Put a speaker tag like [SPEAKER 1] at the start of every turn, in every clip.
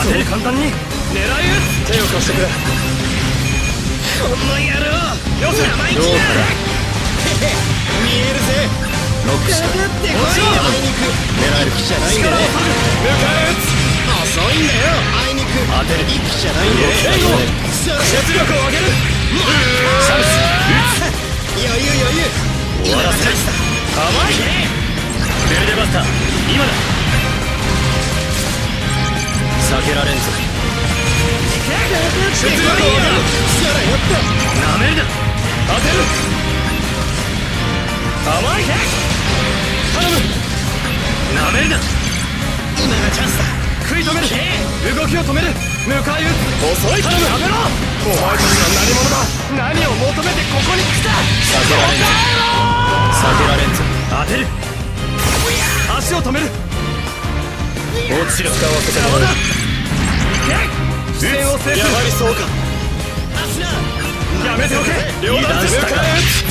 [SPEAKER 1] そう。簡単に。狙い撃つ。手を貸してくれ。
[SPEAKER 2] この野郎。
[SPEAKER 1] よせ
[SPEAKER 2] 生意気見えるぜ。
[SPEAKER 1] ロックした
[SPEAKER 2] かかってこいよ。
[SPEAKER 1] 狙える気じゃないんで力をね迎え撃つ
[SPEAKER 2] 遅いんだよ。あいにく。
[SPEAKER 1] 当てる。
[SPEAKER 2] 一気じゃないんでね。
[SPEAKER 1] 出力を上げる。チャンス
[SPEAKER 2] 余裕余裕。
[SPEAKER 1] 終わらせない甘いベルデバスター今だ避けられんぞ。なめるな。当てる。甘い。頼む。なめるな。
[SPEAKER 2] と今がチャンスだ。
[SPEAKER 1] 食い止める。動きを止める。迎え撃つ。遅い。頼む。やめろ。お前たちは何者だ。何を求めてここに来た。避けられんぞ。避けられんぞ。当てる。足を止める。落ちる。使わせてもらう視線を制するやはりそうか。やめておけ。両断迎え撃つ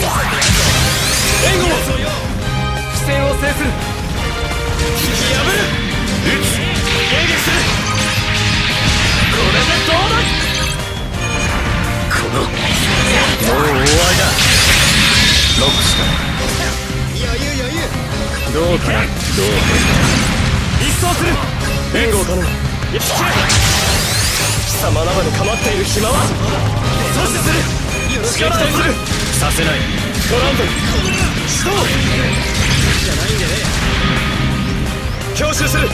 [SPEAKER 1] 援護視線を制する破る撃つ迎撃するこれでどうだ？この。もう終わりだロックした
[SPEAKER 2] 余裕余裕
[SPEAKER 1] どうかな？どうか一掃する。援護を頼む。引け貴様などに構っている暇は。阻止する。力をする。させない。トランプ始動
[SPEAKER 2] じゃないんでね
[SPEAKER 1] 強襲する。追い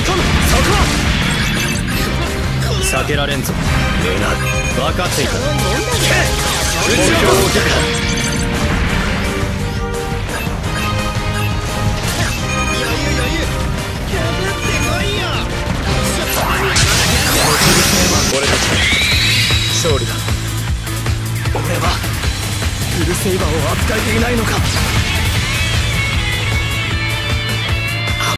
[SPEAKER 1] 込む。そこは。避けられんぞ。えな分かっていた。目標を受け勝利だ。俺はフルセイバーを扱えていないのか。